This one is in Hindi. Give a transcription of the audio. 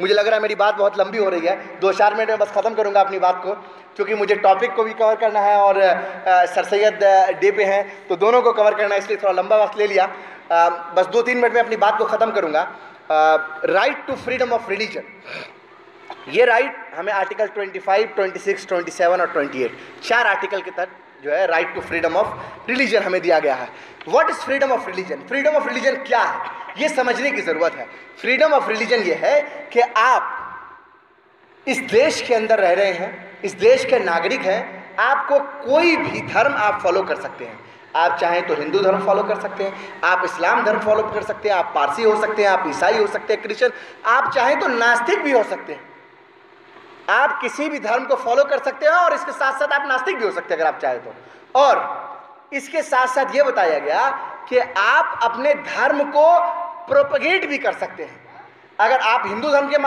मुझे लग रहा है मेरी बात बहुत लंबी हो रही है। दो चार मिनट में बस ख़त्म करूँगा अपनी बात को क्योंकि मुझे टॉपिक को भी कवर करना है और सर सैद डे पे हैं तो दोनों को कवर करना है इसलिए थोड़ा लंबा वक्त ले लिया। बस दो तीन मिनट में अपनी बात को ख़त्म करूँगा। Right to freedom of religion ये राइट हमें आर्टिकल 25, 26, 27 और 28 चार आर्टिकल के तहत जो है right to freedom of religion हमें दिया गया है। What is freedom of religion freedom of religion क्या है? ये समझने की ज़रूरत है। फ्रीडम ऑफ़ रिलीजन ये है कि आप इस देश के अंदर रह रहे हैं, इस देश के नागरिक हैं, आपको कोई भी धर्म आप फॉलो कर सकते हैं। आप चाहें तो हिंदू धर्म फॉलो कर सकते हैं, आप इस्लाम धर्म फॉलो कर सकते हैं, आप पारसी हो सकते हैं, आप ईसाई हो सकते हैं, क्रिश्चियन, आप चाहें तो नास्तिक भी हो सकते हैं। आप किसी भी धर्म को फॉलो कर सकते हैं और इसके साथ साथ आप नास्तिक भी हो सकते हैं अगर आप चाहें तो। और इसके साथ साथ ये बताया गया कि आप अपने धर्म को प्रोपगेट भी कर सकते हैं। अगर आप हिंदू धर्म के